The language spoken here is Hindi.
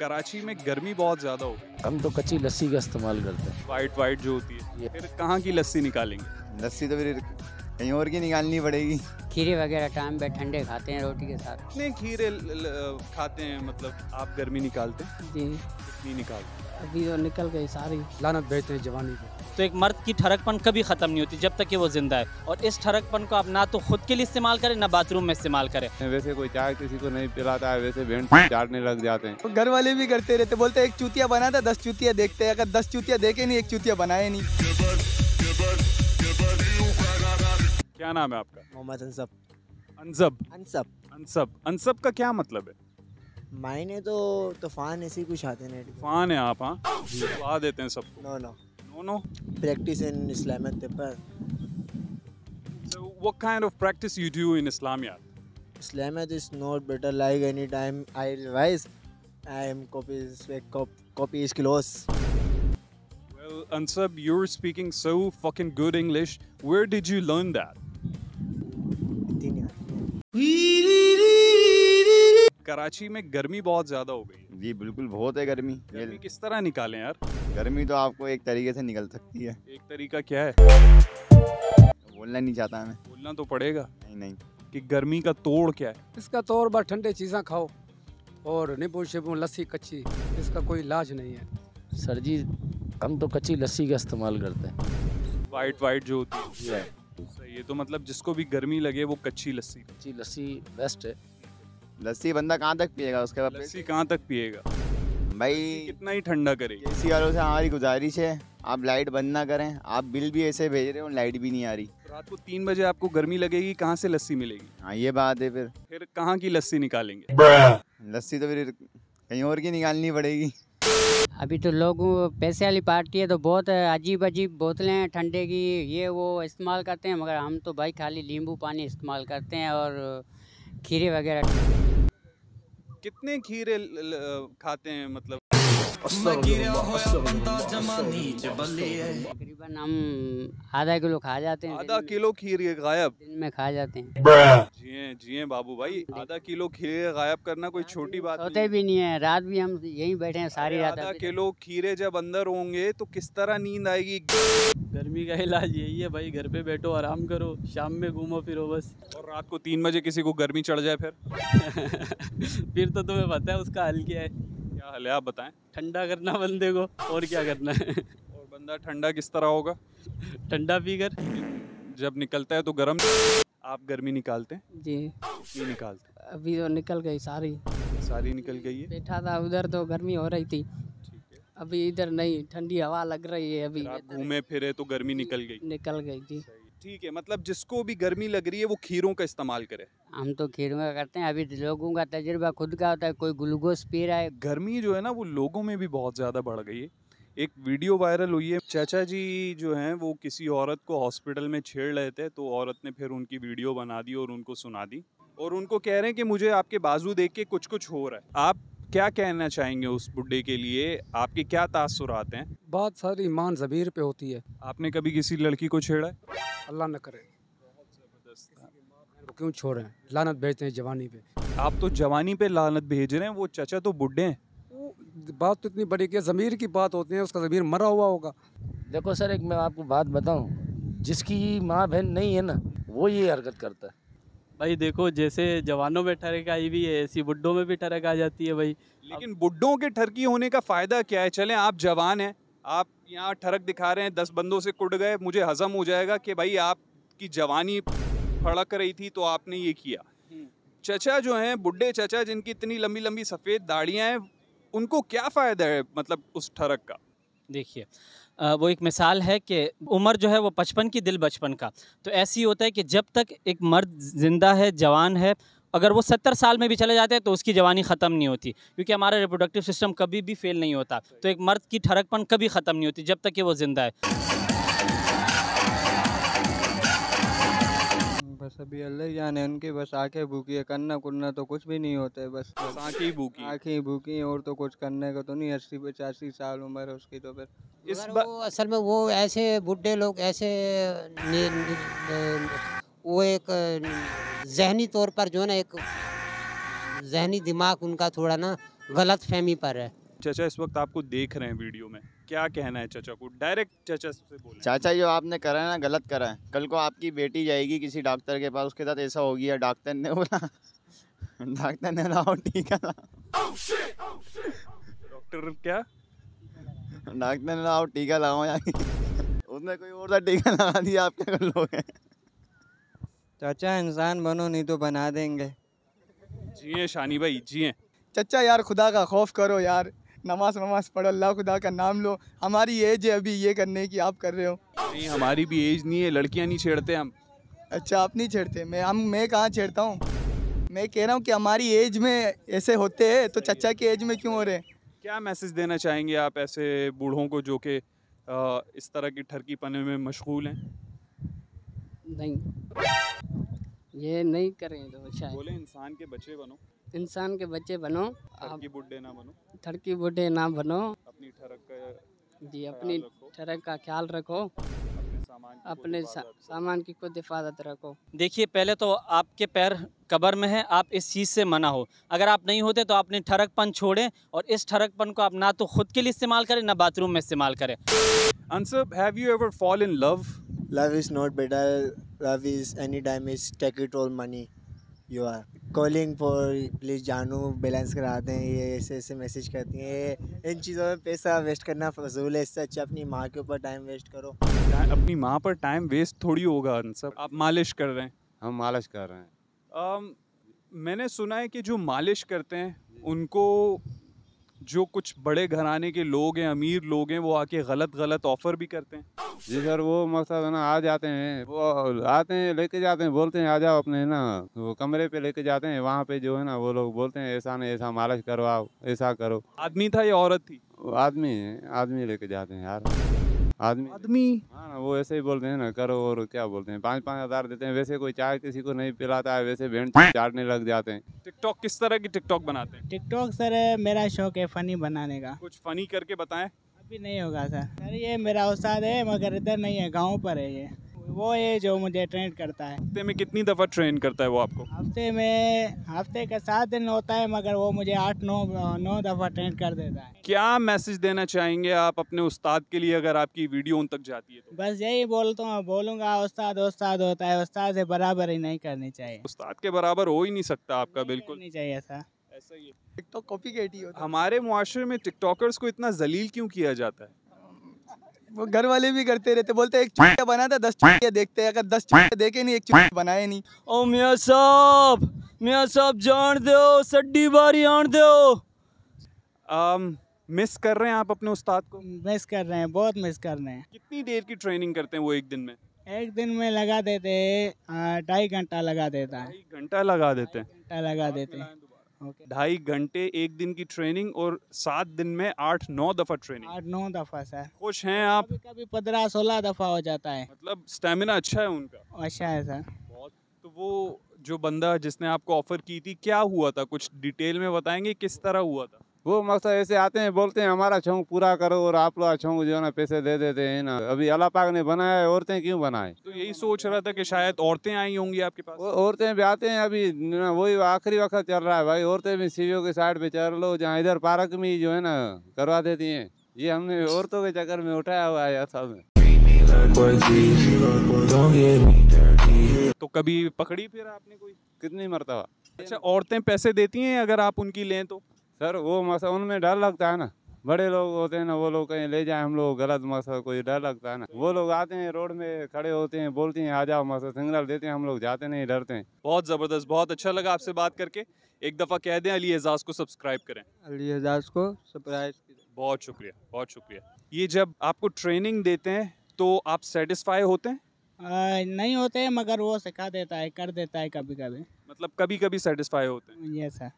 कराची में गर्मी बहुत ज़्यादा हो हम तो कच्ची लस्सी का इस्तेमाल करते हैं। वाइट वाइट जो होती है। फिर कहाँ की लस्सी निकालेंगे? लस्सी तो फिर कहीं और की निकालनी पड़ेगी। खीरे वगैरह टाइम पे ठंडे खाते हैं रोटी के साथ। कितने खीरे ल- ल- खाते हैं? मतलब आप गर्मी निकालते हैं? जी। कितनी निकालते हैं? अभी तो निकल गई सारी। लानत भेजते हैं जवानी पे। तो एक मर्द की ठरकपन कभी ख़त्म नहीं होती जब तक कि वो ज़िंदा है। और इस ठरकपन को आप ना तो खुद के लिए इस्तेमाल करें ना बाथरूम में इस्तेमाल करें। वैसे कोई चाय किसी को नहीं पिलाता है वैसे भेड़ चाटने लग जाते हैं। घर वाले भी करते रहते बोलते एक चूतिया बना था दस चूतिया देखते हैं अगर दस चूतिया देखे नहीं एक चूतिया बनाए नहीं। क्या नाम है आपका? मोहम्मद अंसब। अनजब अंसब। अनसब अनसब का क्या मतलब है? मायने तो तूफ़ान ऐसे ही कुछ आते हैं फान है आप हाँ? ला देते हैं सबको। No no No no practice in Islamic paper So what kind of practice you do in Islamiyat? Islamic is not better like any time I revise. I am copies cop, copy is close. Well, Ansab, you're speaking so fucking good English. Where did you learn that? इतनी नहीं आती। कराची में गर्मी बहुत ज्यादा हो गई है जी बिल्कुल बहुत है गर्मी। गर्मी किस तरह निकालें यार? गर्मी तो आपको एक तरीके से निकल सकती है। एक तरीका क्या है? बोलना नहीं चाहता मैं। बोलना तो पड़ेगा। नहीं नहीं। कि गर्मी का तोड़ क्या है? इसका तोड़ पर ठंडे चीज़ें खाओ और नींबू शिबू लस्सी कच्ची इसका कोई इलाज नहीं है। सर जी हम तो कच्ची लस्सी का इस्तेमाल करते हैं। वाइट वाइट जो होती है। ये तो मतलब जिसको भी गर्मी लगे वो कच्ची लस्सी। कच्ची लस्सी बेस्ट है। लस्सी बंदा कहाँ तक पिएगा? उसके बाद लस्सी कहाँ तक पिएगा? भाई कितना ही ठंडा करेगी एसी वालों से हमारी गुजारिश है आप लाइट बंद ना करें। आप बिल भी ऐसे भेज रहे हो लाइट भी नहीं आ रही। रात को तीन बजे आपको गर्मी लगेगी कहाँ से लस्सी मिलेगी? हाँ ये बात है फिर। फिर कहाँ की लस्सी निकालेंगे? लस्सी तो फिर कहीं और की निकालनी पड़ेगी। अभी तो लोग पैसे वाली पार्टी है तो बहुत अजीब अजीब बोतलें ठंडे की ये वो इस्तेमाल करते हैं मगर हम तो भाई खाली नींबू पानी इस्तेमाल करते हैं और खीरे वगैरह। कितने खीरे खाते हैं मतलब? तकरीबन हम आधा किलो खा जाते हैं। आधा किलो खीर ये गायब। में- दिन में खा जाते हैं। जिए जिए बाबू भाई आधा किलो खीरे गायब करना कोई छोटी बात नहीं। भी नहीं है रात भी हम यहीं बैठे हैं सारी रात आधा किलो खीरे जब अंदर होंगे तो किस तरह नींद आएगी? गर्मी का इलाज यही है भाई घर पे बैठो आराम करो शाम में घूमो फिरो बस। और रात को तीन बजे किसी को गर्मी चढ़ जाए फिर? फिर तो तुम्हें पता है उसका हल क्या है। क्या हाल है आप बताएँ। ठंडा करना बंदे को और क्या करना है? और बंदा ठंडा किस तरह होगा? ठंडा पीकर जब निकलता है तो गर्म। आप गर्मी निकालते हैं? जी। नहीं निकालते? अभी तो निकल गई सारी। सारी निकल गई है? बैठा था उधर तो गर्मी हो रही थी। अभी इधर नहीं ठंडी हवा लग रही है अभी। घूमे फिरे तो गर्मी निकल गई। निकल गई जी ठीक है मतलब जिसको भी गर्मी लग रही है वो खीरों का इस्तेमाल करे। हम तो खीरों का करते हैं अभी तो लोगों का तजुर्बा खुद का होता है कोई ग्लूकोज पी रहा है। गर्मी जो है ना वो लोगों में भी बहुत ज़्यादा बढ़ गई है। एक वीडियो वायरल हुई है चाचा जी जो हैं वो किसी औरत को हॉस्पिटल में छेड़ रहे थे तो औरत ने फिर उनकी वीडियो बना दी और उनको सुना दी। और उनको कह रहे हैं कि मुझे आपके बाजू देख के कुछ कुछ हो रहा है। आप क्या कहना चाहेंगे उस बुढ़े के लिए? आपके क्या तासुरात हैं? बहुत सारी ईमान जबीर पे होती है। आपने कभी किसी लड़की को छेड़ा है? अल्लाह न करे। क्यों छोड़ रहे हैं? लानत भेजते हैं जवानी पे। आप तो जवानी पे लानत भेज रहे हैं वो चचा तो बुड्ढे हैं। वो बात तो इतनी बड़ी कि ज़मीर की बात होती है उसका ज़मीर मरा हुआ होगा। देखो सर एक मैं आपको बात बताऊँ जिसकी माँ बहन नहीं है ना वो ये हरकत करता है। भाई देखो जैसे जवानों में ठरक आई भी है ऐसी बुड्ढों में भी ठरक आ जाती है भाई। लेकिन बुड्ढों के ठरकी होने का फ़ायदा क्या है? चलें आप जवान हैं आप यहाँ ठरक दिखा रहे हैं दस बंदों से कुट गए मुझे हजम हो जाएगा कि भाई आपकी जवानी फड़क रही थी तो आपने ये किया। चचा जो हैं बुढ़े चचा जिनकी इतनी लंबी लंबी सफ़ेद दाढ़ियाँ हैं उनको क्या फ़ायदा है मतलब उस ठरक का? देखिए वो एक मिसाल है कि उम्र जो है वो बचपन की दिल बचपन का। तो ऐसी होता है कि जब तक एक मर्द ज़िंदा है, जवान है, अगर वो सत्तर साल में भी चले जाते हैं तो उसकी जवानी ख़त्म नहीं होती, क्योंकि हमारा रिप्रोडक्टिव सिस्टम कभी भी फेल नहीं होता। तो एक मर्द की ठरकपन कभी ख़त्म नहीं होती जब तक कि वो ज़िंदा है। बस अभी अल्लाह ही जाने उनकी बस आँखें भूखी है करना कुरना तो कुछ भी नहीं होता है बस आँखें भूखी। आँखें भूखी और तो कुछ करने का तो नहीं अस्सी पचासी साल उम्र है उसकी तो फिर इस मगर बा- वो असल में वो ऐसे बुढ़े लोग ऐसे नि, नि, वो एक जहनी तौर पर जो है ना एक जहनी दिमाग उनका थोड़ा ना गलत फहमी पर है चचा इस वक्त आपको देख रहे हैं वीडियो में। क्या कहना है चचा को? डायरेक्ट चचा से बोले। चाचा जो आपने करा है ना गलत करा है। कल को आपकी बेटी जाएगी किसी डॉक्टर के पास उसके साथ ऐसा हो गया डॉक्टर ने बोला। डॉक्टर ने लाओ टीका लाओ डॉक्टर क्या? डॉक्टर ने लाओ टीका लगाओ यार उसने कोई और सा टीका लगा दिया आप क्या कर चाचा इंसान बनो नहीं तो बना देंगे। जिए शानी भाई जिए। चचा यार खुदा का खौफ करो यार। नमाज़ वमाज पढ़ो अल्लाह खुदा का नाम लो। हमारी एज है अभी ये करने की आप कर रहे हो। नहीं हमारी भी एज नहीं है लड़कियाँ नहीं छेड़ते हम। अच्छा आप नहीं छेड़ते? मैं हम मैं कहाँ छेड़ता हूँ? मैं कह रहा हूँ कि हमारी एज में ऐसे होते हैं तो चचा की एज में क्यों हो रहे हैं? क्या मैसेज देना चाहेंगे आप ऐसे बूढ़ों को जो कि इस तरह की ठरकी पने में मशगूल हैं? नहीं। ये नहीं करें तो शायद। बोले इंसान के बच्चे बनो। इंसान के बच्चे बनो। आप ठरकी बुड्ढे ना बनो। ठरकी बूढ़े ना बनो। अपनी ठरक का जी अपनी ठरक का ख्याल रखो। अपने सामान की अपने सा, सामान की खुद हिफाजत रखो। देखिए पहले तो आपके पैर कबर में है आप इस चीज़ से मना हो। अगर आप नहीं होते तो अपनी ठरकपन छोड़ें और इस ठरकपन को आप ना तो खुद के लिए इस्तेमाल करें ना बाथरूम में इस्तेमाल करें। Answer, have you ever fall in love? Love is not better. Love is anytime is take it all money. You are calling for please जानू बैलेंस करा दें ये ऐसे ऐसे मैसेज करती हैं ये इन चीज़ों में पैसा वेस्ट करना फजूल है इससे अच्छा अपनी माँ के ऊपर टाइम वेस्ट करो। अपनी माँ पर टाइम वेस्ट थोड़ी होगा सब। आप मालिश कर रहे हैं? हम मालिश कर रहे हैं। um, मैंने सुना है कि जो मालिश करते हैं उनको जो कुछ बड़े घराने के लोग हैं अमीर लोग हैं वो आके गलत गलत ऑफ़र भी करते हैं। जी सर वो मकसद है ना आ जाते हैं वो आते हैं लेके जाते हैं बोलते हैं आ जाओ अपने ना वो कमरे पे लेके जाते हैं वहाँ पे जो है ना वो लोग बोलते हैं ऐसा नहीं ऐसा मालिश करवाओ ऐसा करो। आदमी था या औरत थी? आदमी आदमी लेके जाते हैं यार। आदमी। आदमी। हाँ ना वो ऐसे ही बोलते हैं ना करो और क्या बोलते हैं पाँच पाँच हज़ार देते हैं वैसे कोई चाय किसी को नहीं पिलाता है वैसे भेड़ चाटने लग जाते हैं। टिकटॉक किस तरह की टिकटॉक बनाते हैं? टिकटॉक सर मेरा शौक है फ़नी बनाने का। कुछ फनी करके बताएँ। अभी नहीं होगा सर। सर ये मेरा उस्ताद है मगर इधर नहीं है गाँव पर है ये। वो है जो मुझे ट्रेन करता है। हफ़्ते में कितनी दफ़ा ट्रेन करता है वो आपको? हफ़्ते में हफ़्ते का सात दिन होता है मगर वो मुझे आठ नौ नौ दफ़ा ट्रेन कर देता है। क्या मैसेज देना चाहेंगे आप अपने उस्ताद के लिए अगर आपकी वीडियो उन तक जाती है तो? बस यही बोलता हूँ बोलूँगा उस्ताद उस्ताद होता है उस्ताद से बराबर ही नहीं करनी चाहिए। उस्ताद के बराबर हो ही नहीं सकता आपका नहीं बिल्कुल। नहीं चाहिए सर ऐसा ही है। टिकटॉक कॉपी कैटी हमारे मुआशरे में टिकटॉकर्स को इतना जलील क्यों किया जाता है? वो घर वाले भी करते रहते बोलते एक चुटिया बना था दस चुटिया देखते हैं अगर दस चुटिया देखे नहीं एक चुटिया बनाए नहीं। ओ मियाँ साहब मियाँ साहब जान दो सड्डी बारी आन दो। मिस कर रहे हैं आप अपने उस्ताद को? मिस कर रहे हैं बहुत मिस कर रहे हैं। कितनी देर की ट्रेनिंग करते हैं वो एक दिन में? एक दिन में लगा देते हैं ढाई घंटा लगा देता है। घंटा लगा देते हैं। घंटा लगा देते हैं। ढाई घंटे एक दिन की ट्रेनिंग और सात दिन में आठ नौ दफ़ा ट्रेनिंग आठ नौ दफ़ा सर। खुश हैं आप? कभी कभी पंद्रह सोलह दफ़ा हो जाता है। मतलब स्टेमिना अच्छा है उनका? अच्छा है सर। बहुत। तो वो जो बंदा जिसने आपको ऑफ़र की थी क्या हुआ था? कुछ डिटेल में बताएँगे? किस तरह हुआ था? वो मकसद ऐसे आते हैं बोलते हैं हमारा शौक पूरा करो और आप लोग शौक जो है ना पैसे दे देते हैं ना। अभी अल्लाह पाक ने बनाया है औरतें क्यों बनाए? तो यही सोच रहा था कि शायद औरतें आई होंगी आपके पास। वो औरतें भी आते हैं अभी ना वही आखिरी वक्त चल रहा है भाई औरतें भी सीवियों के साइड पे चल लो जहाँ इधर पार्क में जो है ना करवा देती हैं। ये हमने औरतों के चक्कर में उठाया हुआ है असल में। तो कभी पकड़ी फिर आपने कोई? कितनी मरतबा। अच्छा औरतें पैसे देती हैं अगर आप उनकी लें तो? सर वो मसा उनमें डर लगता है ना। बड़े लोग होते हैं ना वो लोग कहीं ले जाए हम लोग गलत मसा कोई डर लगता है ना। वो लोग आते हैं रोड में खड़े होते हैं बोलते हैं आ जाओ मसा सिग्नल देते हैं हम लोग जाते नहीं डरते हैं। बहुत ज़बरदस्त बहुत अच्छा लगा आपसे बात करके। एक दफ़ा कह दें अली एजाज को सब्सक्राइब करें। अली एजाज को सरप्राइज़ बहुत शुक्रिया बहुत शुक्रिया। ये जब आपको ट्रेनिंग देते हैं तो आप सेटिस्फाई होते हैं? आ, नहीं होते मगर वो सिखा देता है कर देता है कभी कभी मतलब कभी कभी सेटिस्फाई होते हैं? Yes sir